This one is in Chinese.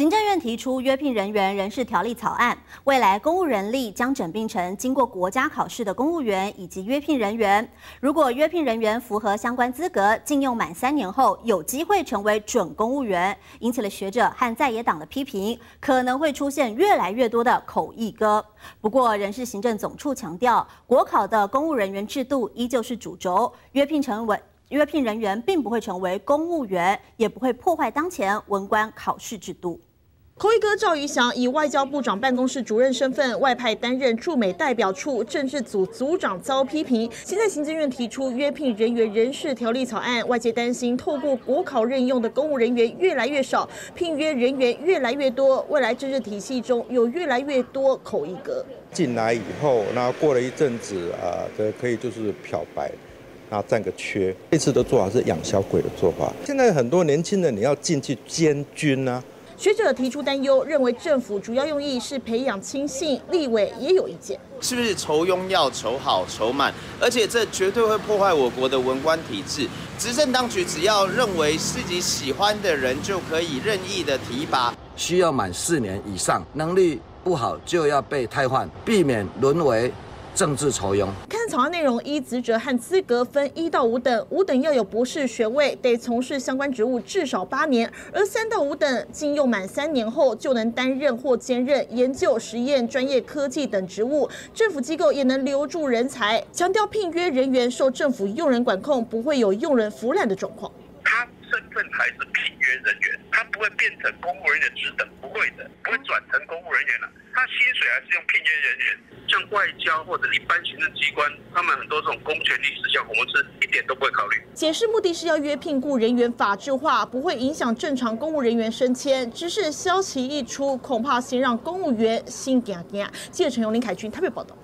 行政院提出约聘人员人事条例草案，未来公务人力将整并成经过国家考试的公务员以及约聘人员。如果约聘人员符合相关资格，禁用满三年后，有机会成为准公务员，引起了学者和在野党的批评，可能会出现越来越多的口译哥。不过，人事行政总处强调，国考的公务人员制度依旧是主轴，约聘成为。约聘人员并不会成为公务员，也不会破坏当前文官考试制度。口译哥赵怡翔以外交部长办公室主任身份外派担任驻美代表处政治组组长，遭批评。现在行政院提出约聘人员人事条例草案，外界担心透过国考任用的公务人员越来越少，聘约人员越来越多，未来政治体系中有越来越多口译哥进来以后，那过了一阵子啊，这可以就是漂白。那占个缺，这次的做法是养小鬼的做法。现在很多年轻人你要进去监军啊。学者提出担忧，认为政府主要用意是培养亲信，立委也有意见。是不是筹庸要筹好筹满？而且这绝对会破坏我国的文官体制。执政当局只要认为自己喜欢的人就可以任意的提拔，需要满四年以上，能力不好就要被汰换，避免沦为。政治筹庸。草案内容，依职责和资格分一到五等，五等要有博士学位，得从事相关职务至少八年；而三到五等，经用满三年后就能担任或兼任研究、实验、专业科技等职务。政府机构也能留住人才，强调聘约人员受政府用人管控，不会有用人腐烂的状况。他身份还是聘约人员，他不会变成公务人员职等，不会的，不会转成公务人员了。他薪水还是用聘约人员。像外交或者一般行政机关，他们很多这种公权力事项，我们是一点都不会考虑。解释目的是要约聘雇人员法制化，不会影响正常公务人员升迁。只是消息一出，恐怕先让公务员心惊惊。记者陈永林、凯军特别报道。